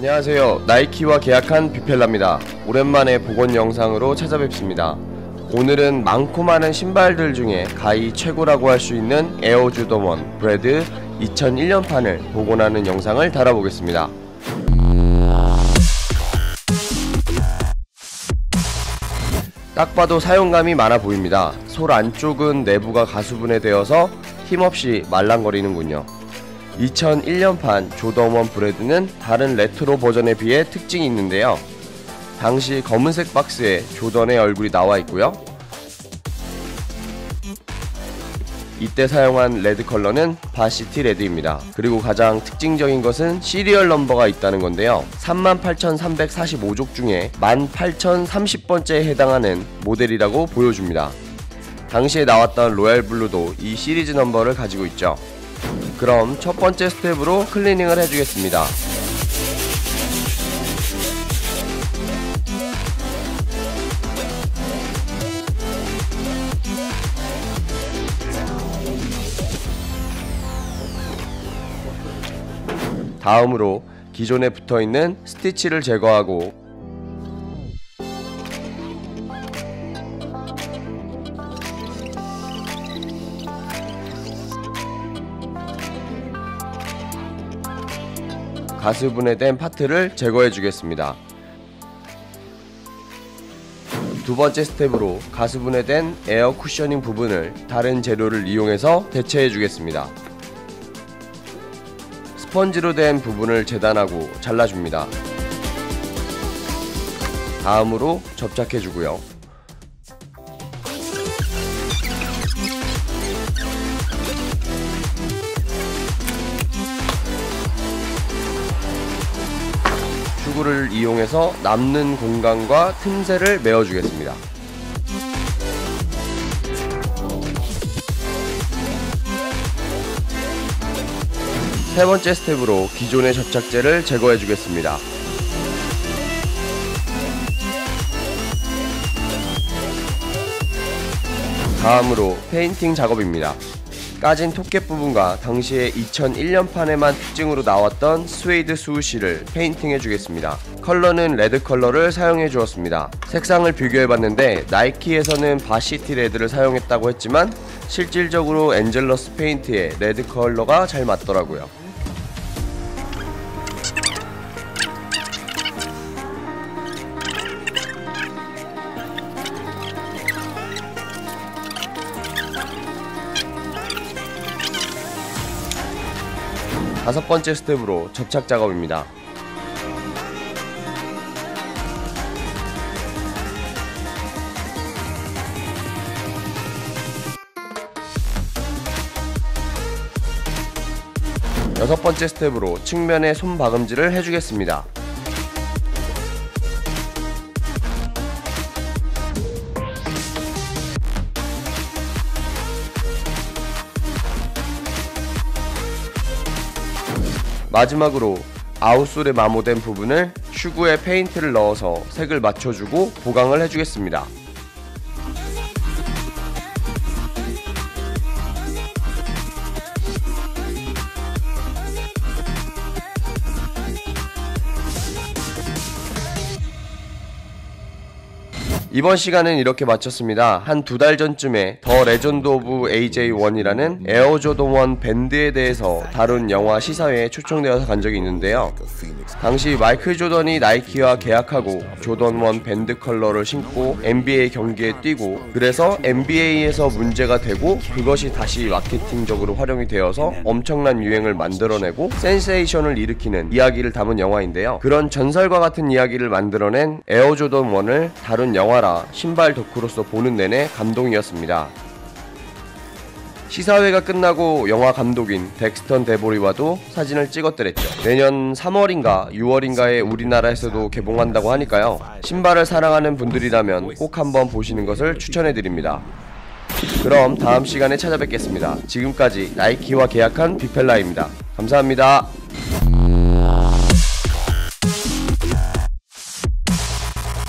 안녕하세요. 나이키와 계약한 비펠라입니다. 오랜만에 복원 영상으로 찾아뵙습니다. 오늘은 많고 많은 신발들 중에 가히 최고라고 할 수 있는 에어주더원 브레드 2001년판을 복원하는 영상을 달아보겠습니다. 딱 봐도 사용감이 많아 보입니다. 솔 안쪽은 내부가 가수분해되어서 힘없이 말랑거리는군요. 2001년판 조던1 Bred는 다른 레트로 버전에 비해 특징이 있는데요. 당시 검은색 박스에 조던의 얼굴이 나와 있고요. 이때 사용한 red 컬러는 varsity red입니다. 그리고 가장 특징적인 것은 serial number가 있다는 건데요. 38,345족 중에 18,030번째에 해당하는 모델이라고 보여줍니다. 당시에 나왔던 royal blue도 이 serial number를 가지고 있죠. 그럼 첫 번째 스텝으로 클리닝을 해주겠습니다. 다음으로 기존에 붙어있는 스티치를 제거하고 가스분해된 파트를 제거해 주겠습니다. 두 번째 스텝으로 가스분해된 air cushioning 부분을 다른 재료를 이용해서 대체해 주겠습니다. 스펀지로 된 부분을 재단하고 잘라줍니다. 다음으로 접착해 주고요. 슈구를 이용해서 남는 공간과 틈새를 메워주겠습니다. 세 번째 스텝으로 기존의 접착제를 제거해 주겠습니다. 다음으로 페인팅 작업입니다. 까진 toe cap 부분과 당시에 2001년판에만 특징으로 나왔던 스웨이드 swoosh를 페인팅 해 주겠습니다. 컬러는 red 컬러를 사용해 주었습니다. 색상을 비교해 봤는데 나이키에서는 varsity red를 사용했다고 했지만 실질적으로 엔젤러스 페인트에 레드 컬러가 잘 맞더라고요. 다섯 번째 스텝으로 접착 작업입니다. 여섯 번째 스텝으로 측면에 손 박음질을 해주겠습니다. 마지막으로 outsole에 마모된 부분을 슈구에 페인트를 넣어서 색을 맞춰주고 보강을 해주겠습니다. 이번 시간은 이렇게 마쳤습니다. 한 두 달 전쯤에 The Legend of AJ1이라는 에어조던 1 banned에 대해서 다룬 영화 시사회에 초청되어서 간 적이 있는데요. 당시 마이클 조던이 나이키와 계약하고 조던 1 banned 컬러를 신고 NBA 경기에 뛰고 그래서 NBA에서 문제가 되고 그것이 다시 마케팅적으로 활용이 되어서 엄청난 유행을 만들어내고 센세이션을 일으키는 이야기를 담은 영화인데요. 그런 전설과 같은 이야기를 만들어낸 에어조던 1을 다룬 영화 영화라 신발 덕후로서 보는 내내 감동이었습니다. 시사회가 끝나고 영화 감독인 덱스턴 데보리와도 사진을 찍었더랬죠. 내년 3월인가 6월인가에 우리나라에서도 개봉한다고 하니까요. 신발을 사랑하는 분들이라면 꼭 한번 보시는 것을 추천해드립니다. 그럼 다음 시간에 찾아뵙겠습니다. 지금까지 나이키와 계약한 비펠라입니다. 감사합니다.